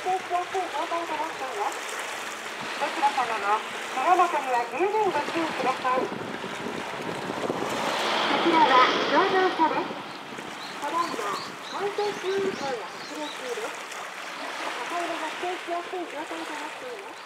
成市役い状態となっていますどちら様も手元には十分ご注意くださいこちらは乗乗車です。ただいま本線注意報が発令中です高色が指定しやすい状態となっています。